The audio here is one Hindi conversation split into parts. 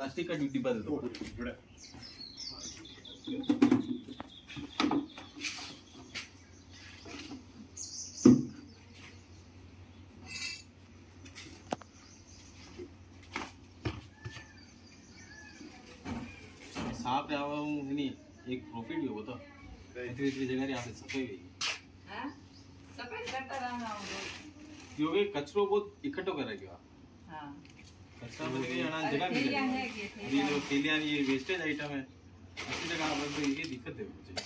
प्लास्टिक का डिब्बा दे दो बड़ा साफ़ हूँ नहीं एक प्रॉफिट भी होता इतनी इतनी जगह यहाँ पे सफ़ाई हुई। क्योंकि कचरो बहुत इकट्ठो कर रखा जगह मिल जाएगी। ये जो केलियाँ ये वेस्टेज आइटम है। अच्छी जगह आप तो ये दिक्कत है मुझे।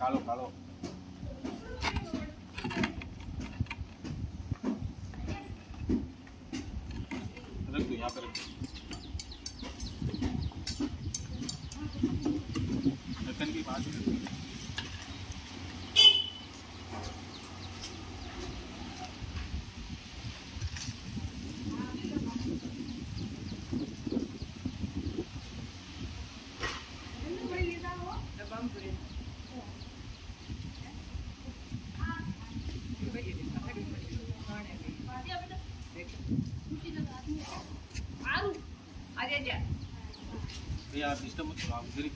Kalau kalau. यहाँ पे रख दो ढक्कन की बात ही नहीं आप डिस्टर्ब मत करो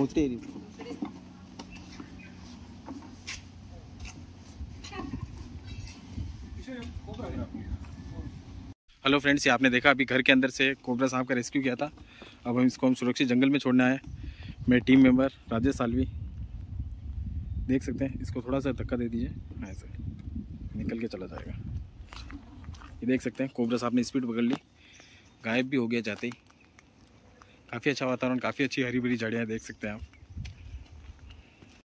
ही हेलो फ्रेंड्स ये आपने देखा, अभी घर के अंदर से कोबरा सांप का रेस्क्यू किया था। अब हम इसको हम सुरक्षित जंगल में छोड़ने आए मेरे टीम मेंबर राजेश सालवी, देख सकते हैं, इसको थोड़ा सा धक्का दे दीजिए। ऐसे। निकल के चला जाएगा। ये देख सकते हैं, कोबरा सांप ने स्पीड पकड़ ली। गायब भी हो गया जाते ही। काफ़ी अच्छा वातावरण काफ़ी अच्छी हरी भरी जड़ियाँ देख सकते हैं आप।